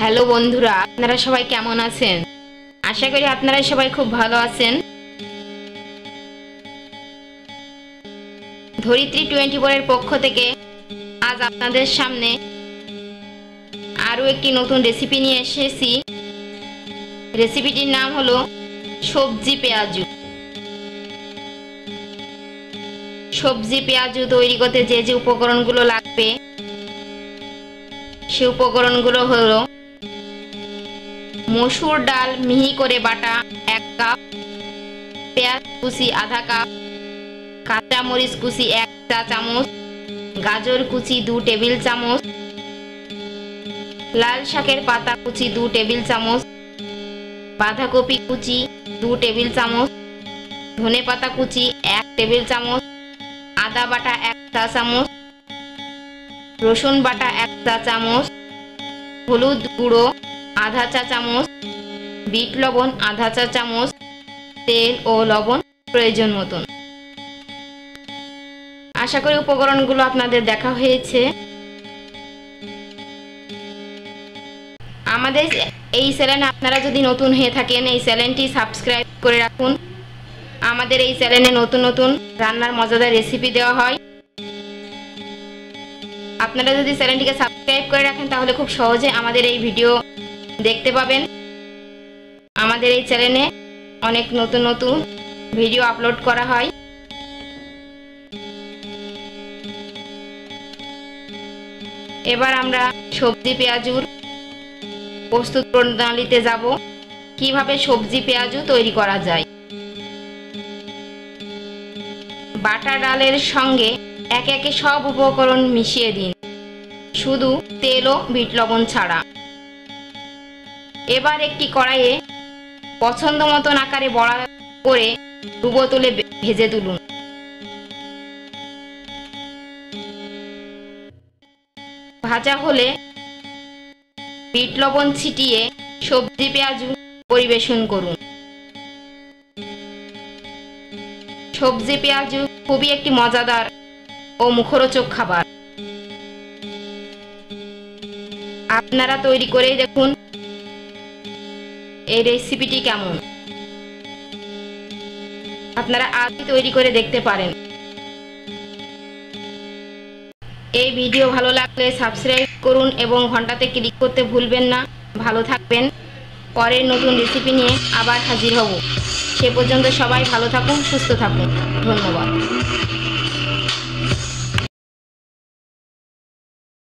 Hello বন্ধুরা, আপনারা সবাই কেমন আছেন? আশা করি আপনারা সবাই খুব ভালো আছেন। ধরিত্রী টোয়েন্টি ফোরের পক্ষ থেকে আজ আপনাদের সামনে আরও একটি নতুন রেসিপি নিয়ে এসেছি। রেসিপিটির নাম হলো সবজি পেঁয়াজু। সবজি পেঁয়াজু তৈরি করতে যে যে উপকরণগুলো লাগবে, সে উপকরণগুলো হলো মসুর ডাল, মিহি করে বাটা এক কাপ, পেঁয়াজ কুচি আধা কাপ, কাঁচামরিচ কুচি এক চা চামচ, গাজর কুচি দু টেবিল চামচ, লাল শাকের পাতা কুচি দু টেবিল চামচ, বাঁধাকপি কুচি দু টেবিল চামচ, ধনে পাতা কুচি এক টেবিল চামচ, আদা বাটা এক চা চামচ, রসুন বাটা এক চা চামচ, হলুদ গুঁড়ো আধা চা চামচ, বিট লবণ, আধা চা চামচ, তেল ও লবণ প্রয়োজন মতন। আশা করি উপকরণগুলো আপনাদের দেখা হয়েছে। আমাদের এই চ্যানেলে আপনারা যদি নতুন হয়ে থাকেন, এই চ্যানেলটি সাবস্ক্রাইব করে রাখুন। আমাদের এই চ্যানেলে নতুন নতুন রান্নার মজাদার রেসিপি দেওয়া হয়। আপনারা যদি চ্যানেলটিকে সাবস্ক্রাইব করে রাখেন, তাহলে খুব সহজে আমাদের এই ভিডিও দেখতে পাবেন। আমাদের এই চ্যানেলে অনেক নতুন নতুন ভিডিও আপলোড করা হয়। এবার আমরা সবজি পেঁয়াজুর প্রস্তুত প্রণালীতে যাব। কীভাবে সবজি পেঁয়াজু তৈরি করা যায়? বাটা ডালের সঙ্গে একে একে সব উপকরণ মিশিয়ে দিন। শুধু তেল ও বিট লবণ ছাড়া। এবার একটি কড়াইয়ে পছন্দ মতন আকারে বড়া করে ডুবো তুলে ভেজে তুলুন। ভাজা হলে বিট লবণ ছিটিয়ে সবজি পেঁয়াজ পরিবেশন করুন। সবজি পেঁয়াজ খুবই একটি মজাদার ও মুখরোচক খাবার। আপনারা তৈরি করেই দেখুন এই রেসিপিটি কেমন? আপনারা আজই তৈরি করে দেখতে পারেন। এই ভিডিও ভালো লাগলে সাবস্ক্রাইব করুন এবং ঘন্টাতে ক্লিক করতে ভুলবেন না। ভালো থাকবেন। পরের নতুন রেসিপি নিয়ে আবার হাজির হব। সে পর্যন্ত সবাই ভালো থাকুন, সুস্থ থাকুন। ধন্যবাদ।